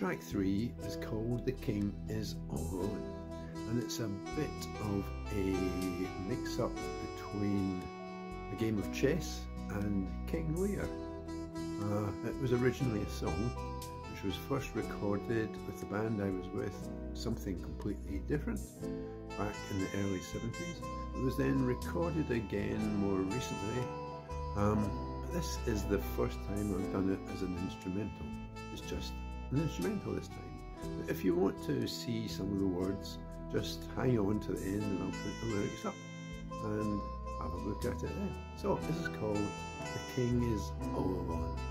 track three is called The King is Alone, and it's a bit of a mix up between a game of chess and King Lear. Uh, it was originally a song which was first recorded with the band I was with, something completely different, back in the early 70s. It was then recorded again more recently. Um, this is the first time I've done it as an instrumental. It's just an instrumental this time. But if you want to see some of the words, just hang on to the end and I'll put the lyrics up and have a look at it then. So this is called The King is All Alone, track 3.